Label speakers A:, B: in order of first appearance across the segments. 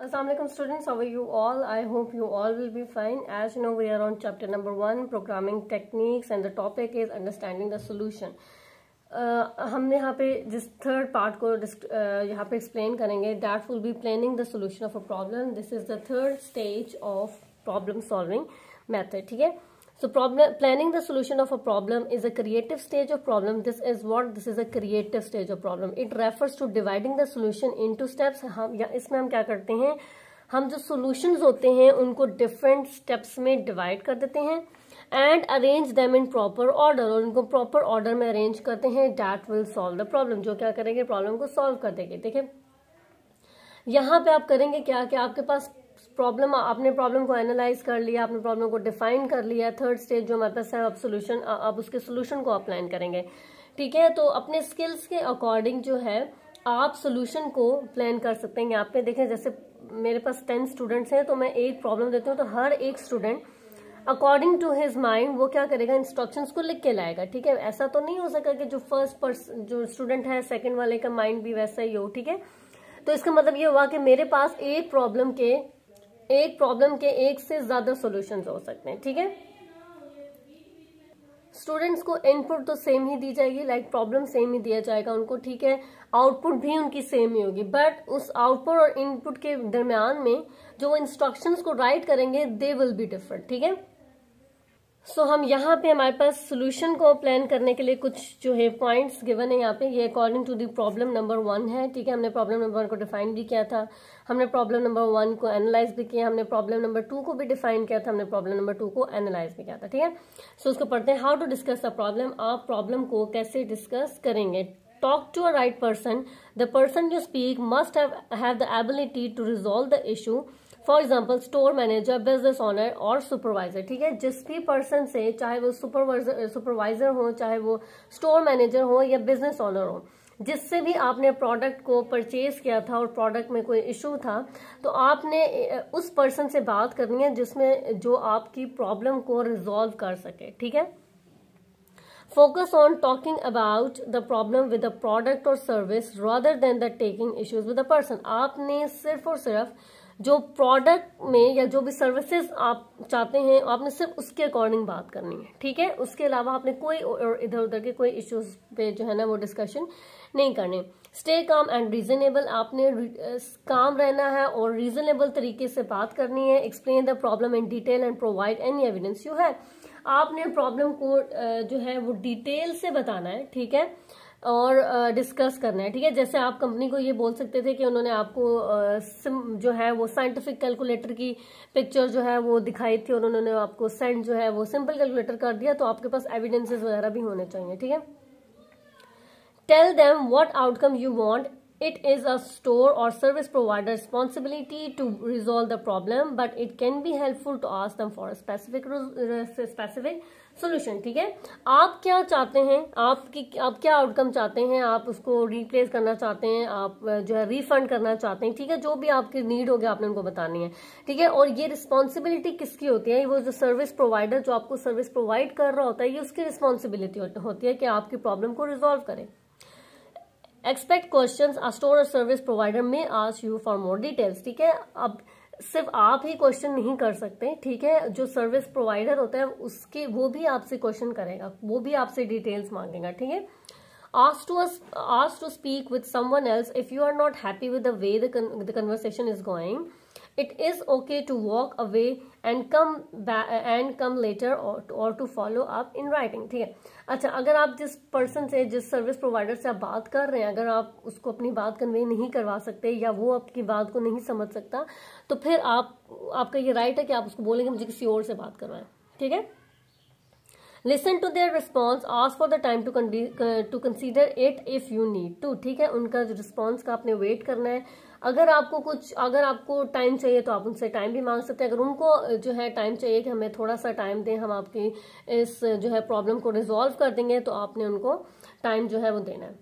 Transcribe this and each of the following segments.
A: Assalamualaikum students, how are you all? I hope you all will be fine. As you know, we are on chapter number one, programming techniques, and the topic is understanding the solution. Uh, हमने यहाँ पे जिस third part को uh, यहाँ पे explain करेंगे that will be planning the solution of a problem this is the third stage of problem solving method ठीक है So problem planning the solution of a problem is a creative stage of problem. This is what this is a creative stage of problem. It refers to dividing the solution into steps. हम या इसमें हम क्या करते हैं हम जो solutions होते हैं उनको different steps में divide कर देते हैं and arrange them in proper order और उनको प्रॉपर ऑर्डर में अरेंज करते हैं that will solve the problem जो क्या करेंगे प्रॉब्लम को सॉल्व कर देंगे देखिए यहाँ पे आप करेंगे क्या कि आपके पास प्रॉब्लम आपने प्रॉब्लम को एनालाइज कर लिया, आपने प्रॉब्लम को डिफाइन कर लिया थर्ड स्टेज जो हमारे पास है, अब सोल्यूशन अब उसके सोल्यूशन को अप्लाइन करेंगे। ठीक है? तो अपने स्किल्स के अकॉर्डिंग जो है, आप सोल्यूशन को प्लान कर सकते हैं। यहाँ पे देखें, जैसे मेरे पास टेन स्टूडेंट्स हैं तो मैं एक प्रॉब्लम देती हूँ तो हर एक student according to his mind वो क्या करेगा? इंस्ट्रक्शंस को लिख के लाएगा। ठीक है? ऐसा तो नहीं हो सका कि जो फ़र्स्ट पर्सन जो स्टूडेंट है सेकंड वाले का माइंड भी वैसा ही हो। ठीक है? तो इसका मतलब ये हुआ कि मेरे पास एक प्रॉब्लम के एक प्रॉब्लम के एक से ज़्यादा सॉल्यूशंस हो सकते हैं, ठीक है? स्टूडेंट्स को इनपुट तो सेम ही दी जाएगी लाइक प्रॉब्लम सेम ही दिया जाएगा उनको, ठीक है? आउटपुट भी उनकी सेम ही होगी बट उस आउटपुट और इनपुट के दरमियान में जो इंस्ट्रक्शंस को राइट करेंगे दे विल बी डिफरेंट ठीक है? सो so, हम यहाँ पे हमारे पास सोल्यूशन को प्लान करने के लिए कुछ जो है पॉइंट्स गिवन है यहाँ पे। ये according to the problem number one है ठीक है? हमने प्रॉब्लम नंबर वन को डिफाइन भी किया था। हमने प्रॉब्लम नंबर वन को एनालाइज भी किया। हमने प्रॉब्लम नंबर टू को भी डिफाइन किया था। हमने प्रॉब्लम नंबर टू को एनालाइज भी किया था ठीक है? सो उसको पढ़ते हैं how to discuss the problem आप प्रॉब्लम को कैसे डिस्कस करेंगे? Talk to a right person the person you speak must have the ability to resolve the issue for example store manager business owner और supervisor ठीक है? जिस भी person से चाहे वो सुपरवाइजर सुपरवाइजर हो, चाहे वो स्टोर मैनेजर हो या बिज़नेस ऑनर हो, जिससे भी आपने प्रोडक्ट को परचेज किया था और प्रोडक्ट में कोई इशू था तो आपने उस पर्सन से बात करनी है जिसमें जो आपकी प्रॉब्लम को रिजॉल्व कर सके, ठीक है? Focus on talking about the problem with the product और service rather than the taking issues with the person आपने सिर्फ़ और सिर्फ़ जो प्रोडक्ट में या जो भी सर्विसेज़ आप चाहते हैं, आपने सिर्फ़ उसके अकॉर्डिंग बात करनी है, ठीक है? उसके अलावा आपने कोई इधर उधर के कोई इश्यूज़ पे जो है ना वो डिस्कशन नहीं करने। स्टे काम एंड रीजनेबल आपने काम रहना है और रीजनेबल तरीके से बात करनी है। Explain the problem in detail and provide any evidence you है आपने प्रॉब्लम को जो है वो डिटेल से बताना है, ठीक है? और डिस्कस करना है, ठीक है? जैसे आप कंपनी को ये बोल सकते थे कि उन्होंने आपको जो है वो साइंटिफिक कैलकुलेटर की पिक्चर जो है वो दिखाई थी, और उन्होंने आपको सेंड जो है वो सिंपल कैलकुलेटर कर दिया तो आपके पास एविडेंसेस वगैरह भी होने चाहिए, ठीक है? Tell them what outcome you want it is a store or service provider responsibility to resolve the problem, but it can be helpful to ask them for a specific specific solution ठीक है? आप क्या चाहते हैं? आपकी आप क्या outcome चाहते हैं? आप उसको रिप्लेस करना चाहते हैं? आप जो है रिफंड करना चाहते हैं? ठीक है? जो भी आपकी नीड होगी, आपने उनको बतानी है। ठीक है? और ये रिस्पॉन्सिबिलिटी किसकी होती है? वो जो सर्विस प्रोवाइडर जो आपको सर्विस प्रोवाइड कर रहा होता है, ये उसकी रिस्पॉन्सिबिलिटी होती है कि आपकी प्रॉब्लम को रिजोल्व करें। एक्सपेक्ट क्वेश्चन स्टोर और सर्विस प्रोवाइडर में आज यू फॉर मोर डिटेल्स ठीक है? अब सिर्फ़ आप ही क्वेश्चन नहीं कर सकते ठीक है? जो सर्विस प्रोवाइडर होता है उसके वो भी आपसे क्वेश्चन करेगा वो भी आपसे डिटेल्स मांगेगा ठीक है? Asked to us to speak else if you are not happy with the way the, con the conversation is going. Okay to walk away and come back and come later or, or to follow up in writing ठीक है? अच्छा अगर आप जिस person से जिस service provider से आप बात कर रहे हैं अगर आप उसको अपनी बात कन्वे नहीं करवा सकते या वो आपकी बात को नहीं समझ सकता तो फिर आप आपका ये राइट है कि आप उसको बोलेंगे मुझे किसी और से बात करवाएँ ठीक है? Listen to their response ask for the time to to consider it if you need to ठीक है? उनका रिस्पॉन्स का आपने वेट करना है अगर आपको कुछ, अगर आपको टाइम चाहिए तो आप उनसे टाइम भी मांग सकते हैं। अगर उनको जो है टाइम चाहिए कि हमें थोड़ा सा टाइम दें, हम आपकी इस, जो है प्रॉब्लम को रिजॉल्व कर देंगे तो आपने उनको टाइम जो है वो देना है।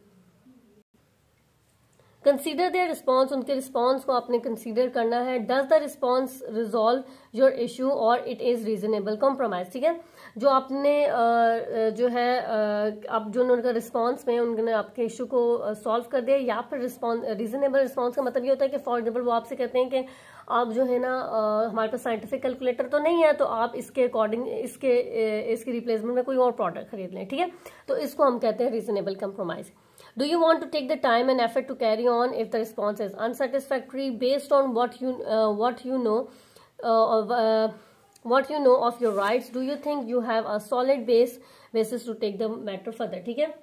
A: कंसीडर देयर रिस्पॉन्स उनके रिस्पॉन्स को आपने कंसीडर करना है। Does the response resolve your issue और इट इज़ रीजनेबल कॉम्प्रोमाइज ठीक है? जो आपने जो है आप जो उनका रिस्पॉन्स में, उन्होंने आपके इशू को सॉल्व कर दिया, या फिर रिस्पॉन्स रीजनेबल रिस्पॉन्स का मतलब ये होता है कि फॉर एग्ज़ाम्पल वो आपसे कहते हैं कि आप जो है ना हमारे पास साइंटिफिक कैलकुलेटर तो नहीं है तो आप इसके अकॉर्डिंग इसके इसके रिप्लेसमेंट में कोई और प्रोडक्ट खरीद लें, ठीक है? तो इसको हम कहते हैं reasonable compromise Do you want to take the time and effort to carry on if the response is unsatisfactory based on what you uh, what you know uh, uh, what you know of your rights? Do you think you have a solid base basis to take the matter further? ठीक है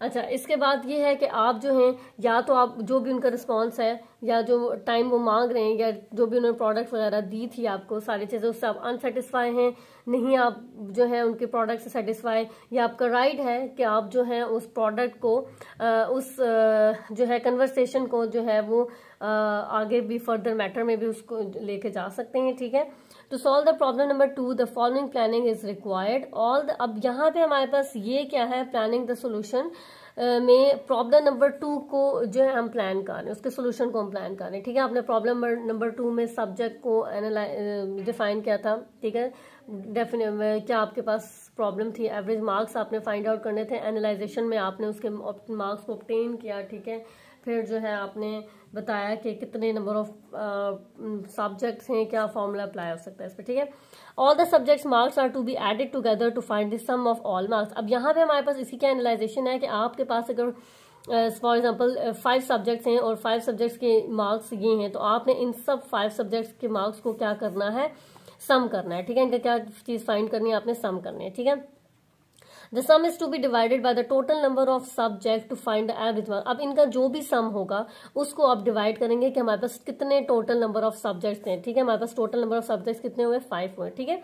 A: अच्छा इसके बाद ये है कि आप जो हैं या तो आप जो भी उनका रिस्पांस है या जो टाइम वो मांग रहे हैं या जो भी उन्होंने प्रोडक्ट वगैरह दी थी आपको सारी चीज़ें उससे आप अनसेटिस्फाई हैं नहीं आप जो है उनके प्रोडक्ट से सेटिस्फाई या आपका राइट है कि आप जो है उस प्रोडक्ट को आ, उस जो है कन्वर्सेशन को जो है वो आ, आगे भी फर्दर मैटर में भी उसको लेके जा सकते हैं ठीक है? To solve the problem number two the following planning is required all the अब यहाँ पे हमारे पास ये क्या है? प्लानिंग द सोल्यूशन में प्रॉब्लम नंबर टू को जो है हम प्लान कर रहे हैं। उसके सोल्यूशन को हम प्लान कर रहे हैं। ठीक है? आपने प्रॉब्लम नंबर टू में सब्जेक्ट को डिफाइन किया था। ठीक है? डेफिनेट क्या आपके पास प्रॉब्लम थी? एवरेज मार्क्स आपने फाइंड आउट करने थे। एनालाइजेशन में आपने उसके मार्क्स को ऑप्टेन किया। ठीक है? फिर जो है आपने बताया कि कितने नंबर ऑफ़ सब्जेक्ट्स हैं, क्या फॉर्मूला अप्लाई हो सकता है इस पर, ठीक है? All the subjects marks are to be added together to find the sum of all marks अब यहाँ पे हमारे पास इसी का एनालाइजेशन है कि आपके पास अगर फॉर एग्ज़ाम्पल फाइव सब्जेक्ट्स हैं और फाइव सब्जेक्ट्स के मार्क्स ये हैं तो आपने इन सब फाइव सब्जेक्ट्स के मार्क्स को क्या करना है? सम करना है, ठीक है? इनका क्या चीज़ फाइंड करनी है? आपने सम करनी है, ठीक है? The sum is to be divided by the total number of subject to find average अब इनका जो भी सम होगा, उसको आप डिवाइड करेंगे कि हमारे पास कितने टोटल नंबर ऑफ़ सब्जेक्ट्स हैं, ठीक है? हमारे पास टोटल नंबर ऑफ़ सब्जेक्ट्स कितने हुए? फाइव हुए, ठीक है?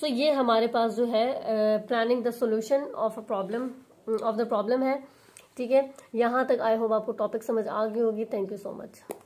A: सो ये हमारे पास जो है planning the solution of a problem of the problem है, ठीक है? यहाँ तक आई होप आपको टॉपिक समझ आ गई होगी। Thank you so much